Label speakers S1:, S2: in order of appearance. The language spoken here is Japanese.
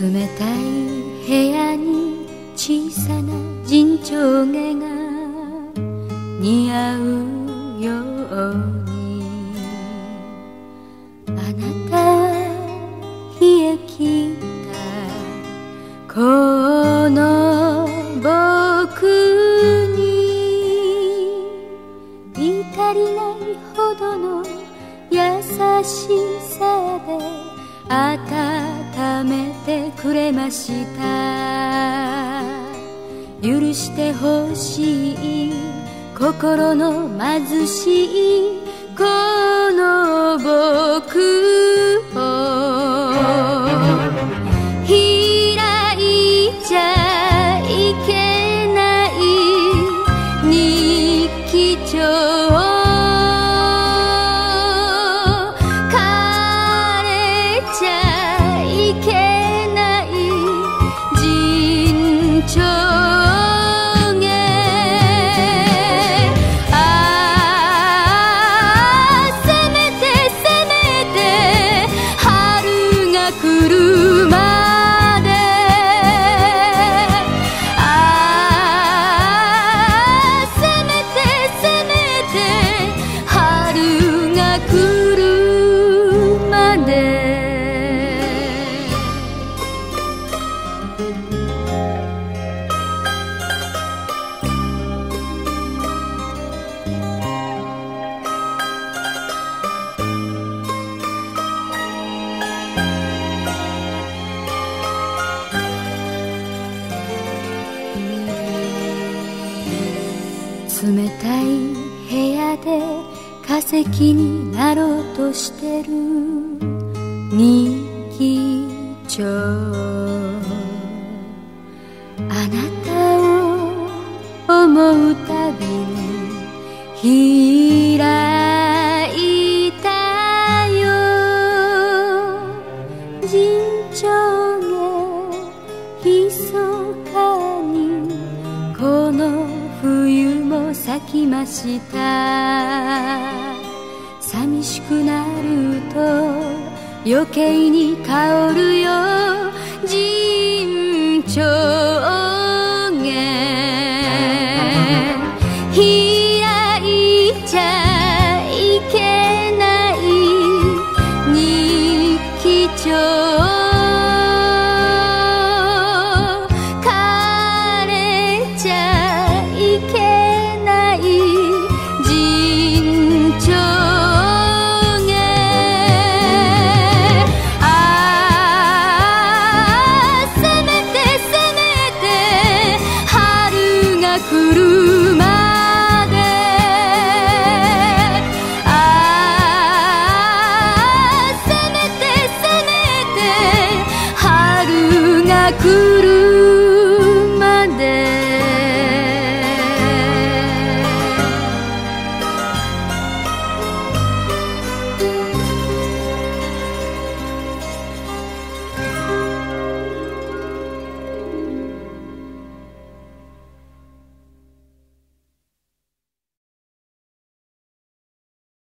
S1: 冷たい部屋に小さな陣長毛が似合うように。あなた冷え切ったこの僕に至りないほどの優しさで温めてくれました。許してほしい心の貧しいこの僕を。開いちゃいけない日記帳。冷たい部屋で化石になろうとしてる。日記帳あなたを思うたびに咲きました。寂しくなると余計に香るよ。陣長く